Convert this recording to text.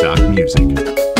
sock Music.